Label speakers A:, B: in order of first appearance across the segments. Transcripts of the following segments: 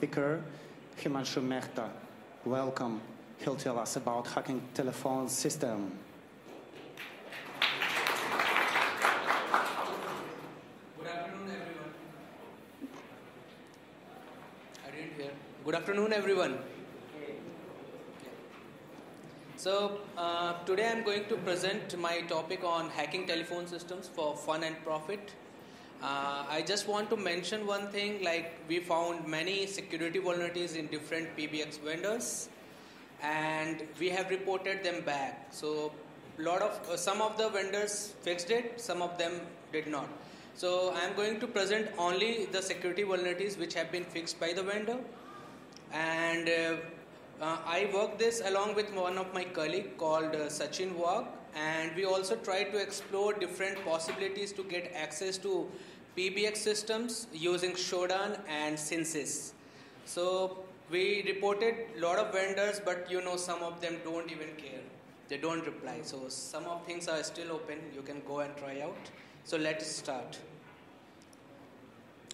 A: speaker, Himanshu Mehta. Welcome. He'll tell us about hacking telephone system.
B: Good afternoon, everyone. I didn't hear. Good afternoon, everyone. So, uh, today I'm going to present my topic on hacking telephone systems for fun and profit. Uh, I just want to mention one thing like, we found many security vulnerabilities in different PBX vendors and we have reported them back. So, lot of uh, some of the vendors fixed it, some of them did not. So, I am going to present only the security vulnerabilities which have been fixed by the vendor and uh, uh, I worked this along with one of my colleague called uh, Sachin Wag, and we also tried to explore different possibilities to get access to PBX systems using Shodan and Synsys. So we reported a lot of vendors, but you know some of them don't even care. They don't reply. So some of things are still open. You can go and try out. So let's start.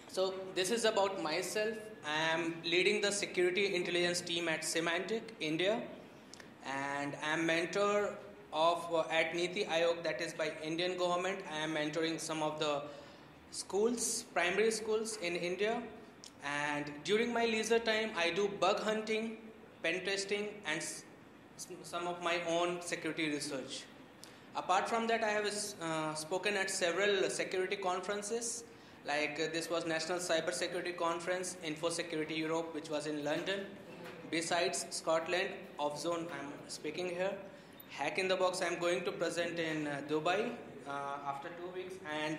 B: So this is about myself. I am leading the security intelligence team at Symantec, India, and I am mentor of uh, at Niti Aayog, that is by Indian government. I am mentoring some of the schools, primary schools in India, and during my leisure time, I do bug hunting, pen testing, and s- some of my own security research. Apart from that, I have uh, spoken at several security conferences. Like uh, this was National Cyber Security Conference, Info Security Europe, which was in London. Besides Scotland, off zone, I'm speaking here. Hack in the Box, I'm going to present in uh, Dubai uh, after two weeks, and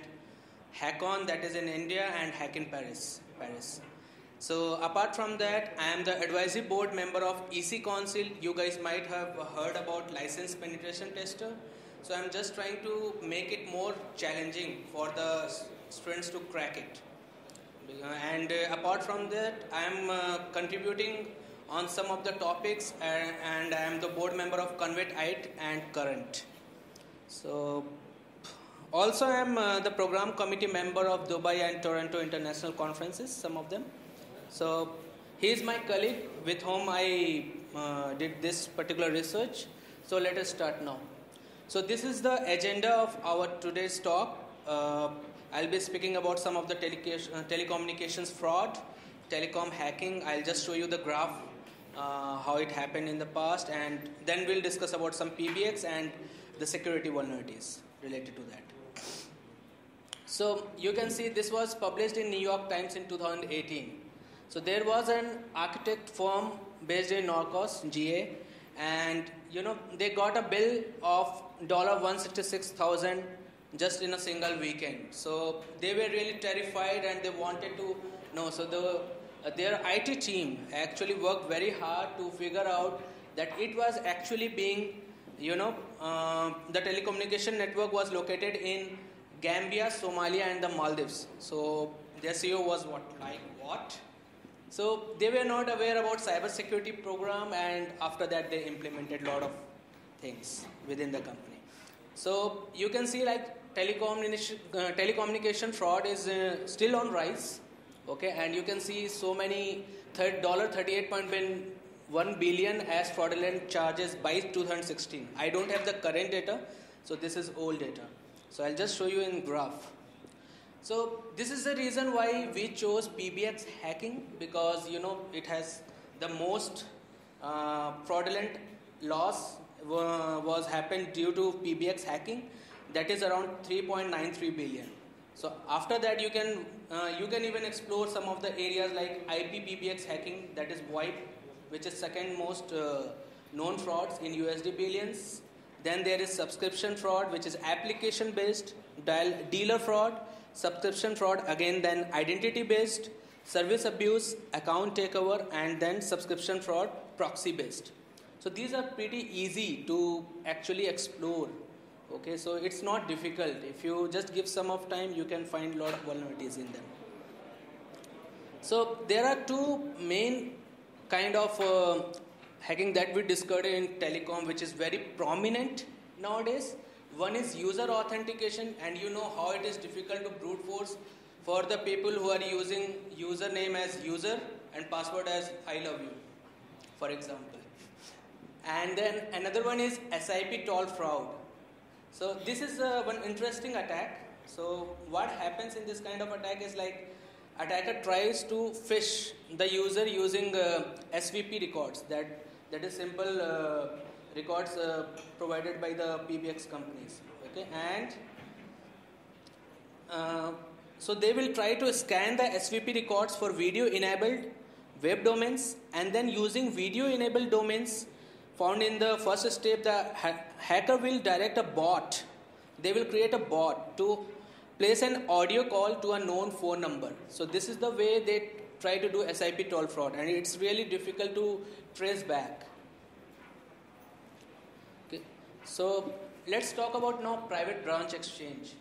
B: Hackon, that is in India, and Hack in Paris. Paris. So apart from that, I am the advisory board member of EC Council. You guys might have heard about license penetration tester. So I'm just trying to make it more challenging for the students to crack it. Uh, And uh, apart from that, I'm uh, contributing on some of the topics, and, and I am the board member of Convert IT and Current. So also, I am uh, the program committee member of Dubai and Toronto International Conferences, some of them. So, he is my colleague with whom I uh, did this particular research. So, let us start now. So, this is the agenda of our today's talk. Uh, I'll be speaking about some of the uh, telecommunications fraud, telecom hacking. I'll just show you the graph, uh, how it happened in the past, and then we'll discuss about some PBX and the security vulnerabilities related to that. So you can see this was published in New York Times in 2018. So there was an architect firm based in Norcos, GA, and you know they got a bill of dollar 166,000 just in a single weekend. So they were really terrified and they wanted to know. So the their IT team actually worked very hard to figure out that it was actually being you know uh, the telecommunication network was located in Gambia, Somalia, and the Maldives. So their CEO was what like what? So they were not aware about cybersecurity program, and after that they implemented a lot of things within the company. So you can see like telecommunication uh, telecommunication fraud is uh, still on rise. Okay, and you can see so many third dollar thirty eight point one billion as fraudulent charges by 2016. I don't have the current data, so this is old data. So I'll just show you in graph. So this is the reason why we chose PBX hacking because you know it has the most uh, fraudulent loss wa- was happened due to PBX hacking that is around 3.93 billion. So after that you can uh, you can even explore some of the areas like IP PBX hacking that is VoIP which is second most uh, known frauds in USD billions. Then there is subscription fraud, which is application based, dial- dealer fraud, subscription fraud, again, then identity based, service abuse, account takeover, and then subscription fraud, proxy based. So these are pretty easy to actually explore. Okay, so it's not difficult. If you just give some of time, you can find a lot of vulnerabilities in them. So there are two main kind of uh, hacking that we discovered in telecom, which is very prominent nowadays. One is user authentication, and you know how it is difficult to brute force for the people who are using username as user and password as I love you, for example. And then another one is SIP toll fraud. So this is uh, one interesting attack. So what happens in this kind of attack is like attacker tries to fish the user using uh, SVP records that that is simple uh, records uh, provided by the PBX companies okay and uh, so they will try to scan the SVP records for video enabled web domains and then using video enabled domains found in the first step the ha- hacker will direct a bot. They will create a bot to place an audio call to a known phone number. So this is the way they try to do SIP toll fraud and it's really difficult to trace back. Okay. So let's talk about now private branch exchange.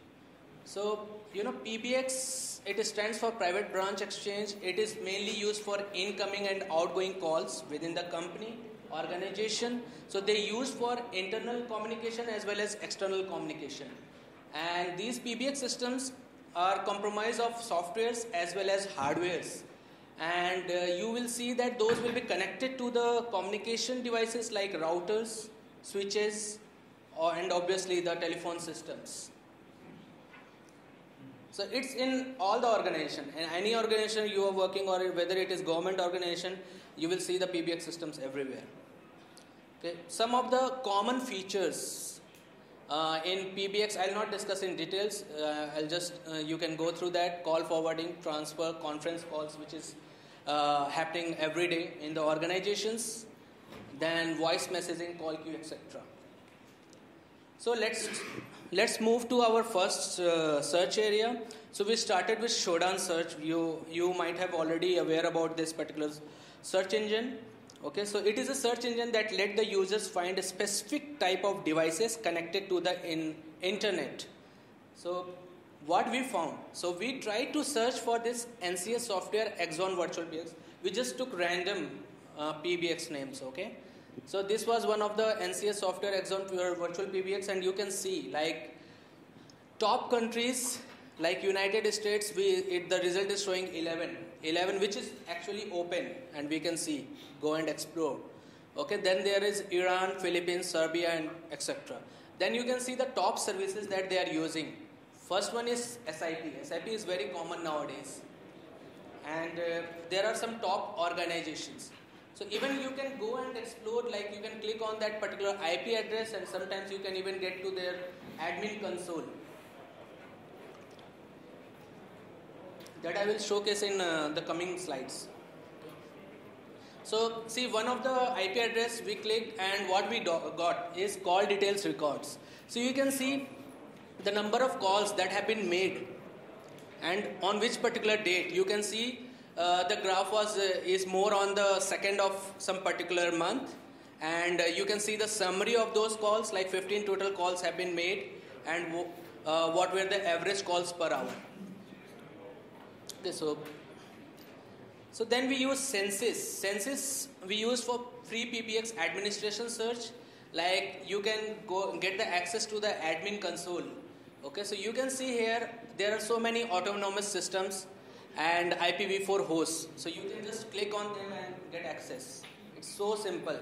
B: So you know PBX it stands for private branch exchange. It is mainly used for incoming and outgoing calls within the company organization. So they use for internal communication as well as external communication. And these PBX systems are comprised of softwares as well as hardwares. And uh, you will see that those will be connected to the communication devices like routers switches or, and obviously the telephone systems. So it's in all the organization. In any organization you are working or whether it is government organization you will see the pbx systems everywhere okay. Some of the common features uh, in pbx i'll not discuss in details. Uh, i'll just uh, you can go through that. Call forwarding transfer conference calls which is uh, happening every day in the organizations. Then voice messaging call queue etc so let's let's move to our first uh, search area. So we started with shodan search. You you might have already aware about this particular search engine okay so it is a search engine that let the users find a specific type of devices connected to the in, internet. So what we found so we tried to search for this ncs software exon virtual pbx we just took random uh, pbx names okay? So this was one of the ncs software exon virtual pbx and you can see like top countries like united states we it, the result is showing 11 11 which is actually open and we can see go and explore. Okay then there is iran philippines serbia and etc then you can see the top services that they are using. First one is sip sip is very common nowadays. And uh, there are some top organizations. So even you can go and explore like you can click on that particular ip address and sometimes you can even get to their admin console that I will showcase in uh, the coming slides. So see one of the IP address we clicked and what we got is call details records. So you can see the number of calls that have been made and on which particular date. You can see uh, the graph was uh, is more on the second of some particular month and uh, you can see the summary of those calls like 15 total calls have been made and uh, what were the average calls per hour so so then we use census census we use for free pbx administration search. Like you can go get the access to the admin console. Okay so you can see here there are so many autonomous systems and ipv4 hosts. So you can just click on them and get access. It's so simple.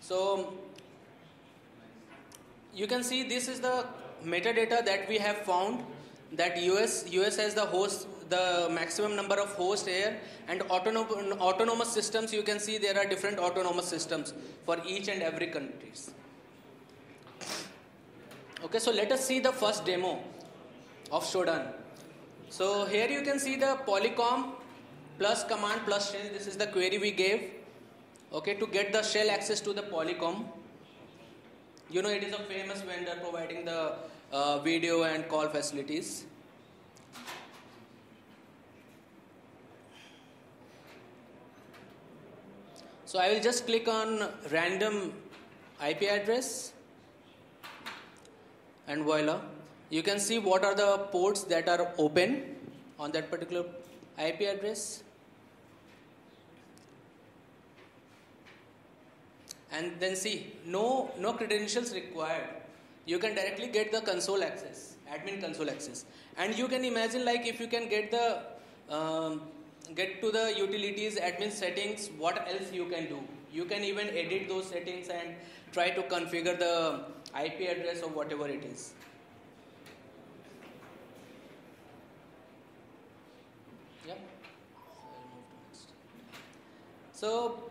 B: So you can see this is the metadata that we have found that us us has the host the maximum number of hosts here and autonom- autonomous systems you can see there are different autonomous systems for each and every countries. Okay so let us see the first demo of shodan. So here you can see the polycom plus command plus shell. This is the query we gave okay to get the shell access to the polycom. You know it is a famous vendor providing the uh, video and call facilities So I will just click on random IP address and voila. You can see what are the ports that are open on that particular IP address. And then see, no, no credentials required. You can directly get the console access admin console access. And you can imagine like if you can get the um, get to the utilities admin settings, what else you can do? You can even edit those settings and try to configure the IP address or whatever it is. Yeah. So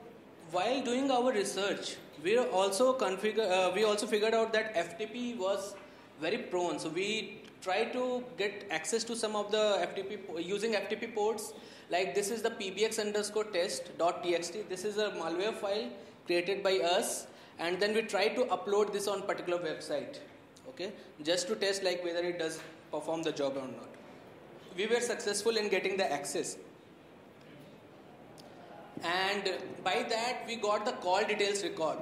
B: while doing our research, we also configure. Uh, we also figured out that FTP was very prone. So we tried to get access to some of the FTP using FTP ports. Like this is the pbx underscore test dot txt. This is a malware file created by us, and then we try to upload this on particular website. Okay, just to test like whether it does perform the job or not. We were successful in getting the access and by that we got the call details record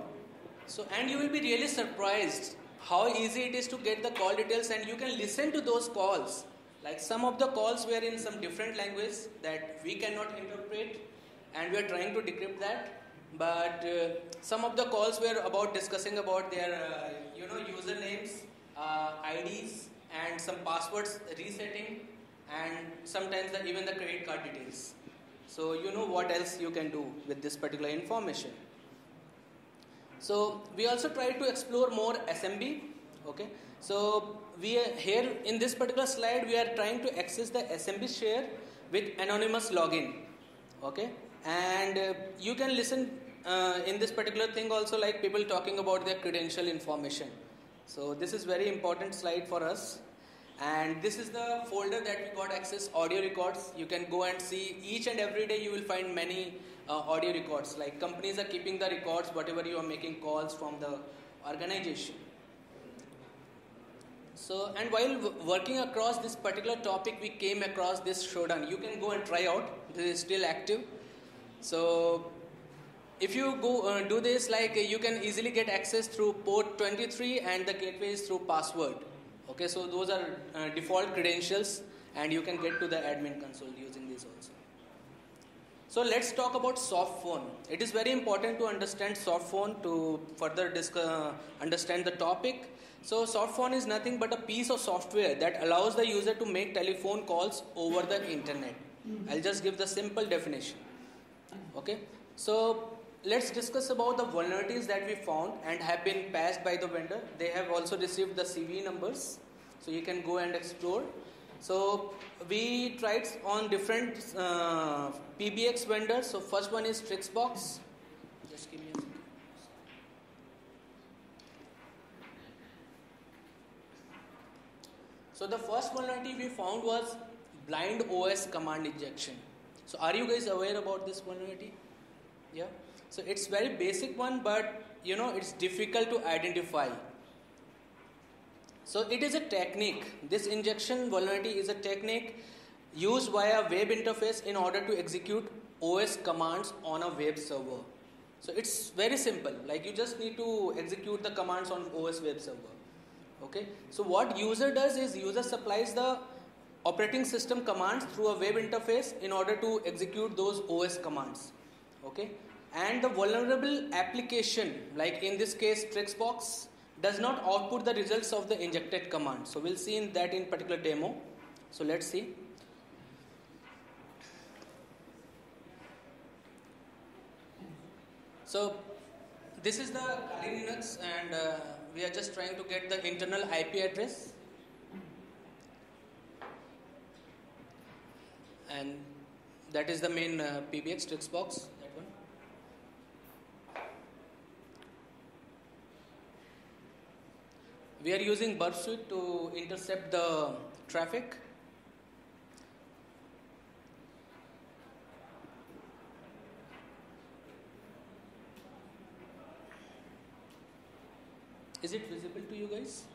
B: so and you will be really surprised how easy it is to get the call details and you can listen to those calls. Like some of the calls were in some different language that we cannot interpret and we are trying to decrypt that. But uh, some of the calls were about discussing about their uh, you know usernames uh, ids and some passwords resetting and sometimes the, even the credit card details. So you know what else you can do with this particular information. So we also try to explore more SMB. Okay. So we here in this particular slide we are trying to access the SMB share with anonymous login. Okay. And uh, you can listen uh, in this particular thing also like people talking about their credential information. So this is very important slide for us and this is the folder that we got access audio records you can go and see each and every day you will find many uh, audio records. Like companies are keeping the records whatever you are making calls from the organization. So and while w- working across this particular topic we came across this Shodan you can go and try out. This is still active. So if you go uh, do this like you can easily get access through port 23 and the gateway is through password. Okay, so those are uh, default credentials and you can get to the admin console using these also. So let's talk about soft phone. It is very important to understand soft phone to further discuss, uh, understand the topic. So soft phone is nothing but a piece of software that allows the user to make telephone calls over the internet. I'll just give the simple definition. Okay, so let's discuss about the vulnerabilities that we found and have been passed by the vendor. They have also received the CV numbers so you can go and explore. So we tried on different uh, PBX vendors. So first one is Trixbox. Just give me a second. So the first vulnerability we found was blind OS command injection. So are you guys aware about this vulnerability? Yeah. So it's very basic one, but you know it's difficult to identify. So it is a technique. This injection vulnerability is a technique used via web interface in order to execute OS commands on a web server. So it's very simple. Like you just need to execute the commands on OS web server. Okay. So what user does is user supplies the operating system commands through a web interface in order to execute those OS commands. Okay. And the vulnerable application, like in this case Trixbox, does not output the results of the injected command. So we'll see in that in particular demo. So let's see. So this is the Kali Linux and uh, we are just trying to get the internal IP address. And that is the main uh, PBX Trixbox. We are using Burp Suite to intercept the traffic. Is it visible to you guys?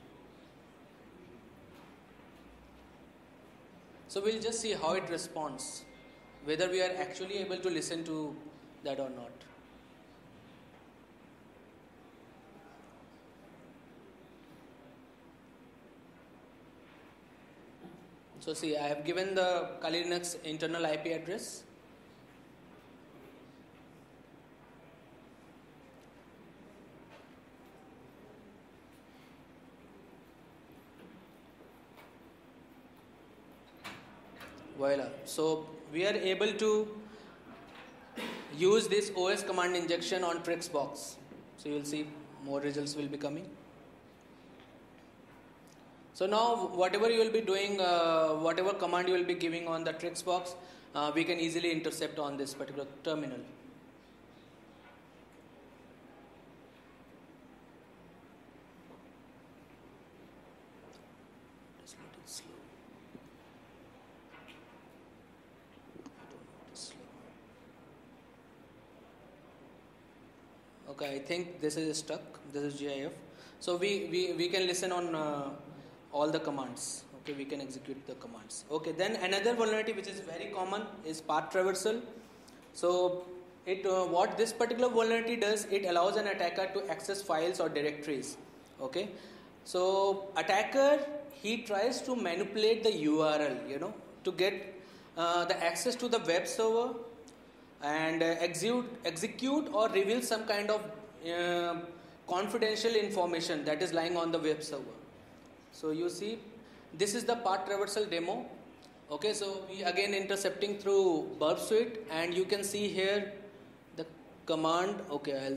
B: So we'll just see how it responds, whether we are actually able to listen to that or not. So see, I have given the Kali Linux internal IP address. Voila. So we are able to use this OS command injection on Trixbox. So you'll see more results will be coming so now whatever you will be doing uh, whatever command you will be giving on the trixbox uh, we can easily intercept on this particular terminal. Okay, I think this is stuck. This is GIF. So we, we, we can listen on uh, all the commands. Okay, we can execute the commands. Okay, then another vulnerability which is very common is path traversal. So it uh, what this particular vulnerability does, it allows an attacker to access files or directories. Okay, so attacker he tries to manipulate the URL, you know, to get uh, the access to the web server and uh, execute, execute or reveal some kind of uh, confidential information that is lying on the web server. So you see, this is the path traversal demo. Okay, so we again intercepting through burp suite, and you can see here the command. Okay, I'll.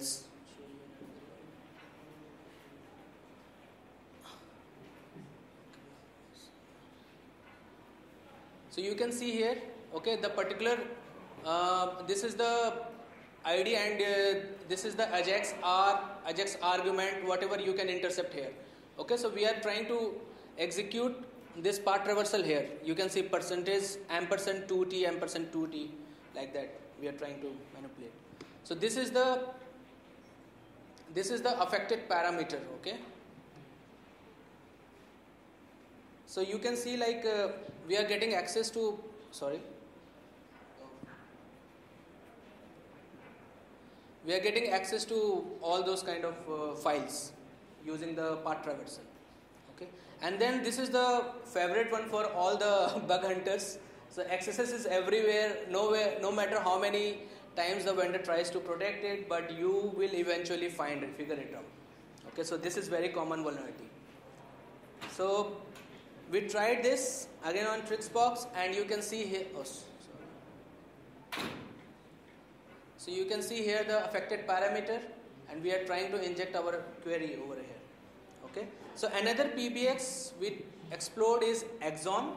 B: So you can see here, okay, the particular, uh, this is the ID and uh, this is the Ajax R, Ajax argument, whatever you can intercept here. Okay, so we are trying to execute this part traversal here. You can see percentage ampersand 2t, ampersand 2t, like that. We are trying to manipulate. So this is the, this is the affected parameter, okay. So you can see like uh, we are getting access to sorry we are getting access to all those kind of uh, files using the path traversal. Okay? And then this is the favorite one for all the bug hunters. So XSS is everywhere nowhere no matter how many times the vendor tries to protect it but you will eventually find it figure it out. Okay? So this is very common vulnerability. So we tried this again on Trixbox and you can see here oh, so you can see here the affected parameter and we are trying to inject our query over here okay? So another PBX we explored is Axon.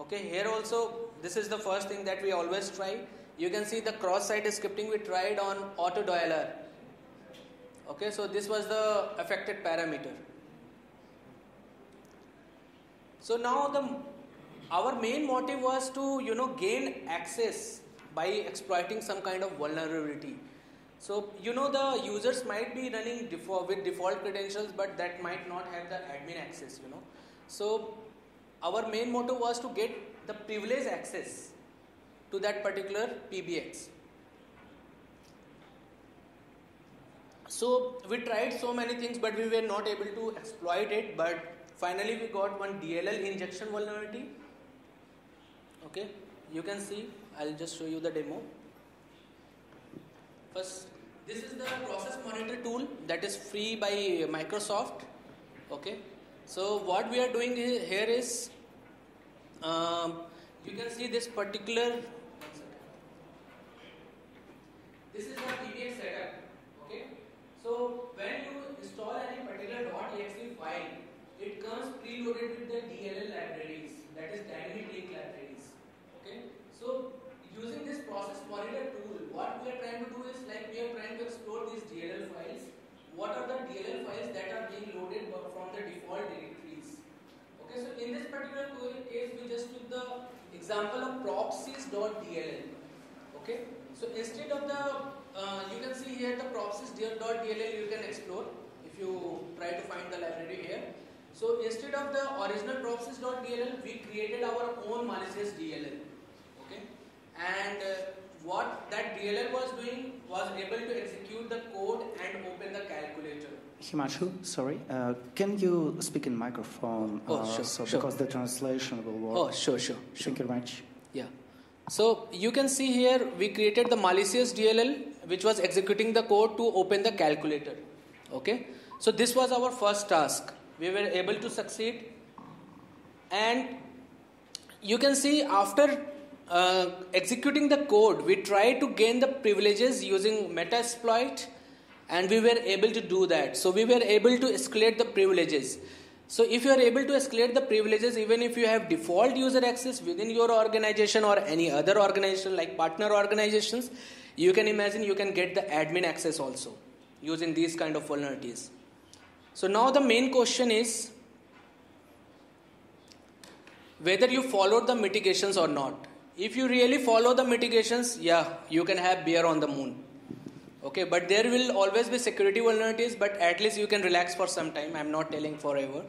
B: Okay? Here also this is the first thing that we always try. You can see the cross-site scripting we tried on auto dialer. Okay? So this was the affected parameter. So now the our main motive was to you know gain access by exploiting some kind of vulnerability. So you know the users might be running with default credentials, but that might not have the admin access. You know, so our main motto was to get the privileged access to that particular PBX. So we tried so many things, but we were not able to exploit it. But finally, we got one DLL injection vulnerability. Okay, you can see. I'll just show you the demo. First, this is the process monitor tool that is free by Microsoft. Okay, so what we are doing here is, um, you can see this particular. This is the PBX setup. Okay, so when you install any particular .exe file, it comes preloaded with the DLL libraries, that is dynamic link libraries. Okay, so using this process monitor tool, what we are trying to do is like we are trying to explore these DLL files. What are the DLL files that are being loaded from the default directories? Okay, so in this particular case, we just took the example of proxies.dll. Okay, so instead of the, uh, you can see here the proxies.dll you can explore if you try to find the library here. So instead of the original proxies.dll, we created our own malicious DLL. And uh, what that DLL was doing was able to execute the code and open the calculator.
A: Himanshu, sorry, uh, can you speak in microphone?
B: Oh,
A: uh,
B: sure,
A: so
B: sure.
A: because the translation will work.
B: Oh, sure, sure, sure.
A: Thank you very much.
B: Yeah. So you can see here we created the malicious DLL which was executing the code to open the calculator. Okay. So this was our first task. We were able to succeed and you can see after uh, executing the code, we tried to gain the privileges using Metasploit, and we were able to do that. So we were able to escalate the privileges. So if you are able to escalate the privileges, even if you have default user access within your organization or any other organization like partner organizations, you can imagine you can get the admin access also using these kind of vulnerabilities. So now the main question is whether you followed the mitigations or not. If you really follow the mitigations, yeah, you can have beer on the moon. Okay, but there will always be security vulnerabilities, but at least you can relax for some time. I'm not telling forever.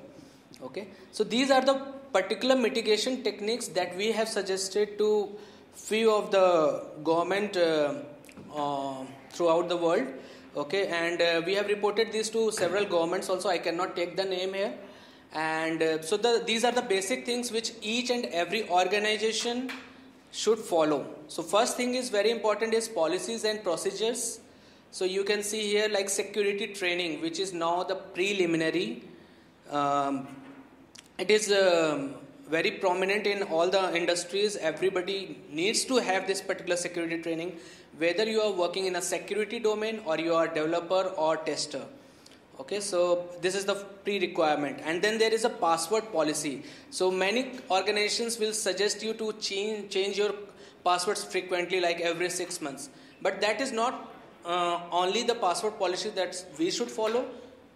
B: Okay, so these are the particular mitigation techniques that we have suggested to few of the government uh, uh, throughout the world. Okay, and uh, we have reported these to several governments also. I cannot take the name here and uh, so the, these are the basic things which each and every organization should follow. So first thing is very important is policies and procedures. So you can see here like security training which is now the preliminary. Um, it is uh, very prominent in all the industries. Everybody needs to have this particular security training whether you are working in a security domain or you are developer or tester okay so this is the pre-requirement. And then there is a password policy. So many organizations will suggest you to change change your passwords frequently like every 6 months. But that is not uh, only the password policy that we should follow.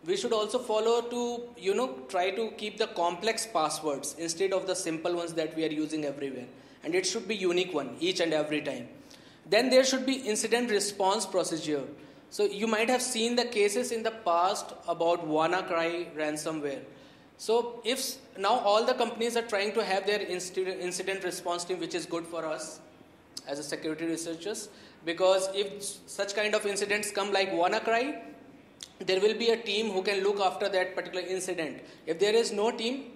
B: We should also follow to you know try to keep the complex passwords instead of the simple ones that we are using everywhere. And it should be unique one each and every time. Then there should be incident response procedure so you might have seen the cases in the past about WannaCry ransomware. So if now all the companies are trying to have their incident response team, which is good for us as a security researchers, because if such kind of incidents come like WannaCry, there will be a team who can look after that particular incident. If there is no team,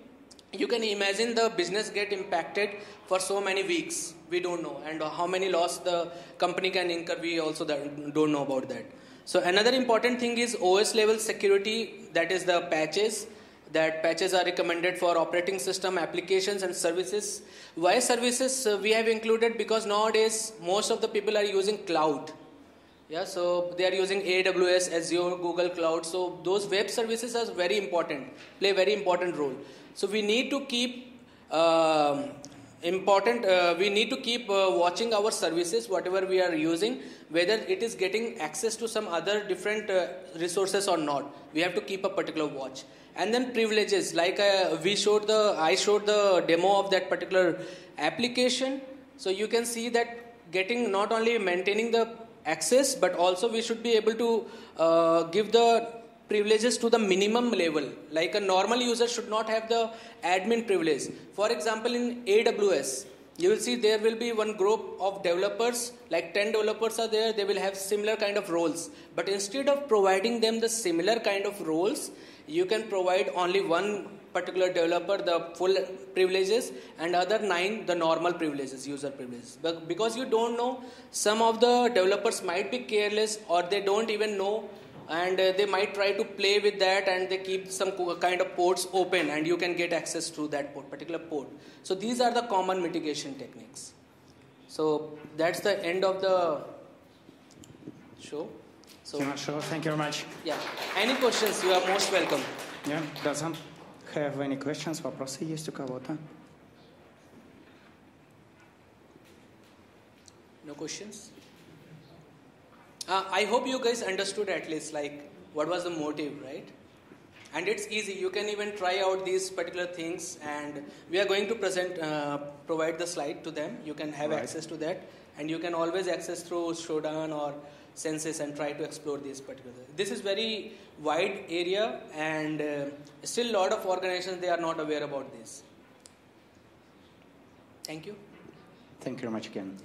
B: you can imagine the business get impacted for so many weeks. We don't know, and how many loss the company can incur. We also don't know about that. So another important thing is OS level security, that is the patches. That patches are recommended for operating system applications and services. Why services uh, we have included because nowadays most of the people are using cloud. Yeah, so they are using AWS, Azure, Google Cloud. So those web services are very important, play very important role. So we need to keep uh, important uh, we need to keep uh, watching our services whatever we are using whether it is getting access to some other different uh, resources or not. We have to keep a particular watch. And then privileges like uh, we showed the i showed the demo of that particular application. So you can see that getting not only maintaining the access but also we should be able to uh, give the privileges to the minimum level. Like a normal user should not have the admin privilege. For example, in AWS, you will see there will be one group of developers, like 10 developers are there, they will have similar kind of roles. But instead of providing them the similar kind of roles, you can provide only one particular developer the full privileges and other nine the normal privileges user privileges but because you don't know some of the developers might be careless or they don't even know and uh, they might try to play with that and they keep some kind of ports open and you can get access to that port, particular port so these are the common mitigation techniques so that's the end of the show
A: so sure. thank you very much
B: yeah any questions you are most welcome
A: yeah doesn't have any questions вопросы есть у кого-то
B: no questions Uh, I hope you guys understood at least like what was the motive, right? And it's easy. You can even try out these particular things, and we are going to present, uh, provide the slide to them. You can have right. access to that, and you can always access through Shodan or Censys and try to explore these particular. This is very wide area, and uh, still a lot of organizations they are not aware about this. Thank you.
A: Thank you very much again.